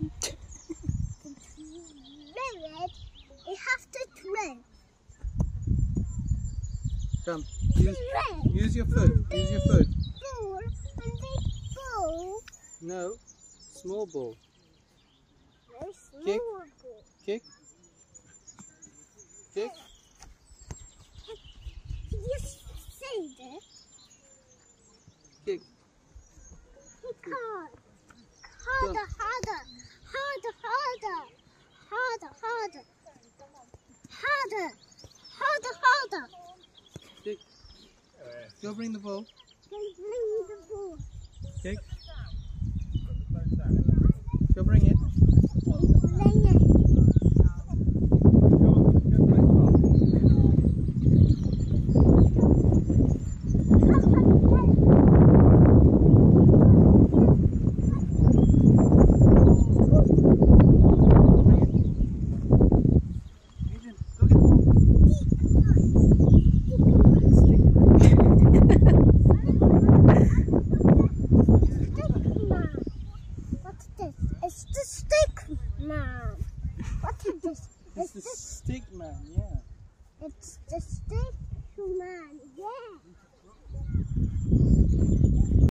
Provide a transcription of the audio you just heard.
it, it has to throw. Come, use, use your foot. Use your foot. Ball and big ball. No, small ball. No small Kick. ball. Kick. Kick. Can you see this? Kick. Kick hard. Harder, harder. Harder, harder. Harder, harder. Harder. Harder, harder. Kick. Go bring the ball. Then bring the ball. Kick. a stick man. What is this? It's, the stick man, yeah. It's the stick man, yeah.